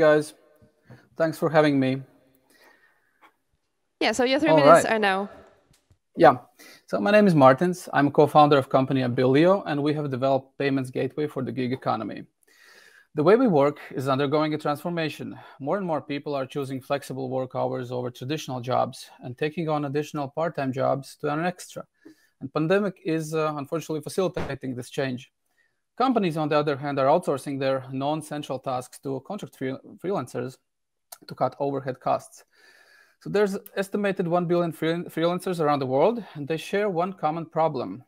guys. Thanks for having me. Yeah, so your three All minutes right. are now. Yeah, so my name is Martins. I'm a co-founder of company Abillio, and we have developed payments gateway for the gig economy. The way we work is undergoing a transformation. More and more people are choosing flexible work hours over traditional jobs and taking on additional part-time jobs to earn extra. And pandemic is uh, unfortunately facilitating this change. Companies, on the other hand, are outsourcing their non-central tasks to contract free freelancers to cut overhead costs. So there's estimated 1 billion free freelancers around the world, and they share one common problem.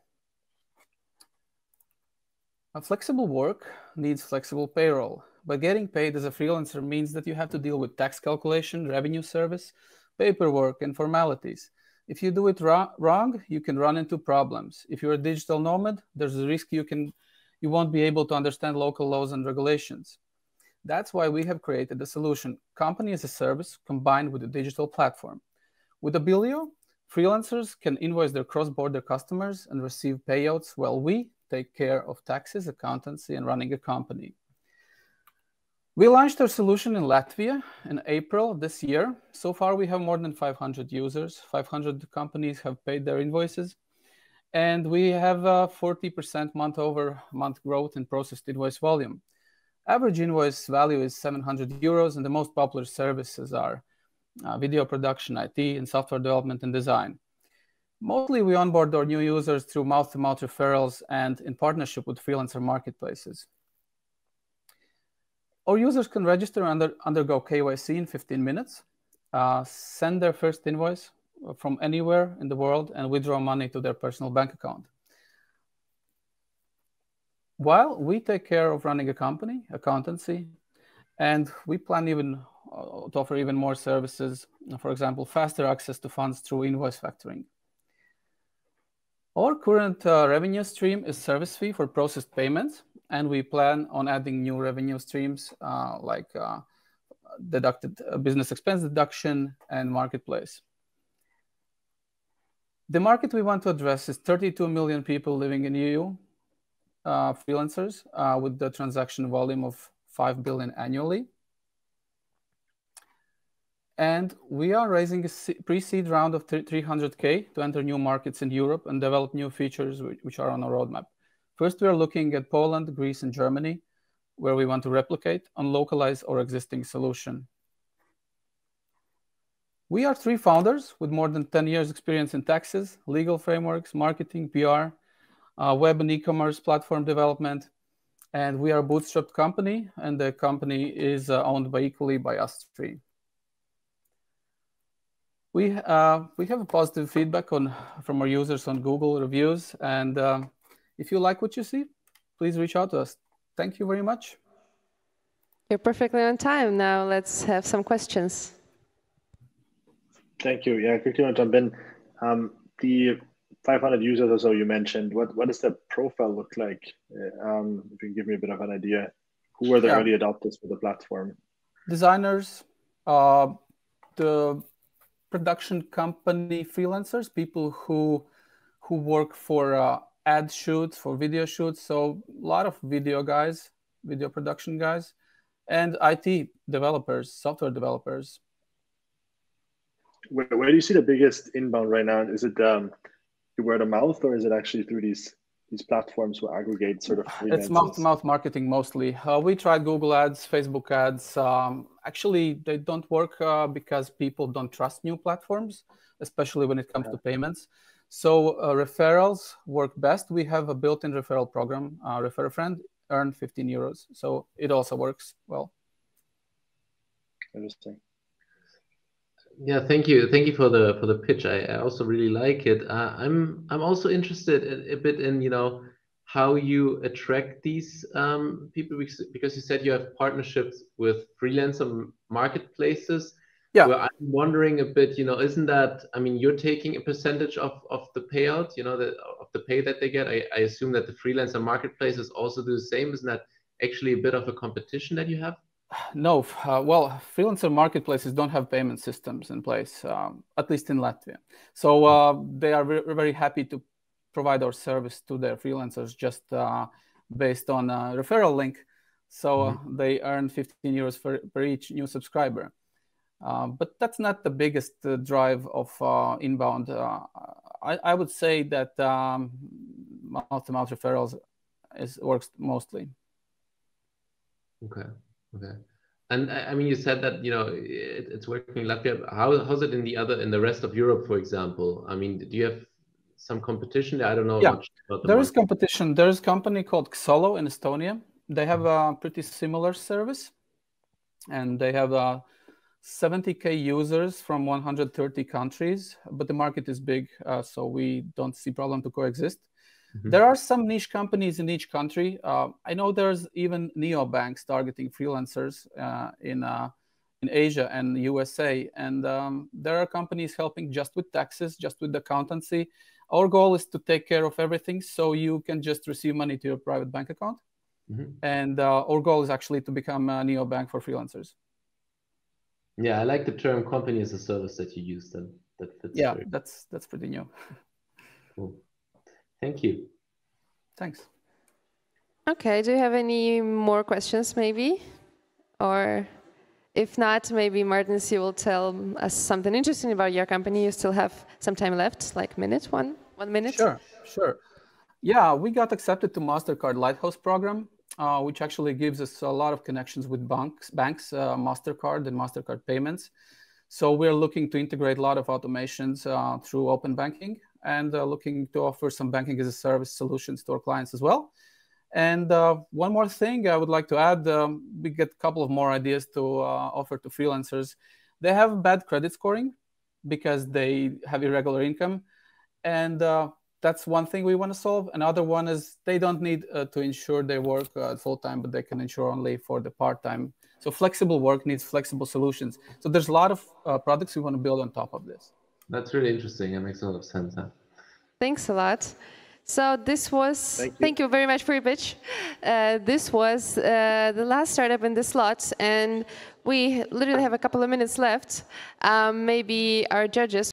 A flexible work needs flexible payroll, but getting paid as a freelancer means that you have to deal with tax calculation, revenue service, paperwork, and formalities. If you do it wrong, you can run into problems. If you're a digital nomad, there's a risk you can you won't be able to understand local laws and regulations. That's why we have created the solution, company as a service combined with a digital platform. With Abillio, freelancers can invoice their cross-border customers and receive payouts while we take care of taxes, accountancy, and running a company. We launched our solution in Latvia in April this year. So far, we have more than 500 users. 500 companies have paid their invoices. And we have a 40% month over month growth in processed invoice volume. Average invoice value is 700 euros, and the most popular services are uh, video production, IT, and software development and design. Mostly, we onboard our new users through mouth to mouth referrals and in partnership with freelancer marketplaces. Our users can register and under, undergo KYC in 15 minutes, uh, send their first invoice from anywhere in the world, and withdraw money to their personal bank account. While we take care of running a company, accountancy, and we plan even uh, to offer even more services, for example, faster access to funds through invoice factoring. Our current uh, revenue stream is service fee for processed payments, and we plan on adding new revenue streams uh, like uh, deducted uh, business expense deduction and marketplace. The market we want to address is 32 million people living in EU, uh, freelancers, uh, with the transaction volume of 5 billion annually. And we are raising a pre-seed round of 300K to enter new markets in Europe and develop new features which are on our roadmap. First, we are looking at Poland, Greece, and Germany, where we want to replicate and localize our existing solution. We are three founders with more than 10 years experience in taxes, legal frameworks, marketing, PR, uh, web and e-commerce platform development. And we are a bootstrapped company, and the company is uh, owned by equally by us three. We, uh, we have a positive feedback on, from our users on Google reviews, and uh, if you like what you see, please reach out to us. Thank you very much. You're perfectly on time. Now let's have some questions. Thank you. Yeah, quickly want to jump in. Um, the 500 users or so you mentioned, what, what does the profile look like? Uh, um, if you can give me a bit of an idea, who are the yeah. early adopters for the platform? Designers, uh, the production company freelancers, people who who work for uh, ad shoots, for video shoots. So a lot of video guys, video production guys, and IT developers, software developers. Where, where do you see the biggest inbound right now? Is it um, word of mouth, or is it actually through these these platforms who aggregate sort of? It's mouth to mouth marketing mostly. Uh, we tried Google Ads, Facebook Ads. Um, actually, they don't work uh, because people don't trust new platforms, especially when it comes yeah. to payments. So uh, referrals work best. We have a built-in referral program. Uh, refer a friend, earn 15 euros. So it also works well. Interesting. Yeah, thank you, thank you for the for the pitch. I, I also really like it. Uh, I'm I'm also interested a, a, bit in you know how you attract these um, people because you said you have partnerships with freelancer marketplaces yeah. I'm wondering a bit, you know, isn't that, I mean, you're taking a percentage of, of the payout, you know, the, of the pay that they get. I, I assume that the freelancer marketplaces also do the same. Isn't that actually a bit of a competition that you have? No, uh, well, freelancer marketplaces don't have payment systems in place, um, at least in Latvia. So uh, they are re- very happy to provide our service to their freelancers just uh, based on a referral link. So mm-hmm. they earn 15 euros for, per each new subscriber. Uh, but that's not the biggest uh, drive of uh, inbound. Uh, I, I, would say that um, mouth-to-mouth referrals is works mostly. Okay. Okay. And I mean, you said that you know it, it's working in Latvia. How how's it in the other in the rest of Europe, for example? I mean, do you have some competition there? I don't know yeah. the there is competition. There is a company called Xolo in Estonia. They have a pretty similar service, and they have a 70k users from 130 countries. But the market is big, uh, so we don't see problem to coexist. Mm-hmm. There are some niche companies in each country. Uh, I know there's even neobanks targeting freelancers uh, in uh, in Asia and USA, and um, there are companies helping just with taxes, just with the accountancy. Our goal is to take care of everything, so you can just receive money to your private bank account. Mm-hmm. And uh, our goal is actually to become a neobank for freelancers. Yeah, I like the term "company as a service" that you use. Then that fits. Yeah, that's that's pretty new. Cool. Thank you. Thanks. Okay, do you have any more questions maybe? Or if not, maybe Martins, you will tell us something interesting about your company. You still have some time left, like minute, one, one minute. Sure, sure. Yeah, we got accepted to MasterCard Lighthouse program, uh, which actually gives us a lot of connections with banks, banks uh, MasterCard and MasterCard payments. So we're looking to integrate a lot of automations uh, through open banking and uh, looking to offer some banking as a service solutions to our clients as well. And uh, one more thing I would like to add, um, we get a couple of more ideas to uh, offer to freelancers. They have bad credit scoring because they have irregular income. And uh, that's one thing we want to solve. Another one is they don't need uh, to insure their work uh, full time, but they can insure only for the part time. So flexible work needs flexible solutions. So there's a lot of products we want to build on top of this. That's really interesting. It makes a lot of sense. Huh? Thanks a lot. So this was, thank you, thank you very much for your pitch. Uh, this was uh, the last startup in this slot, and we literally have a couple of minutes left. Um, maybe our judges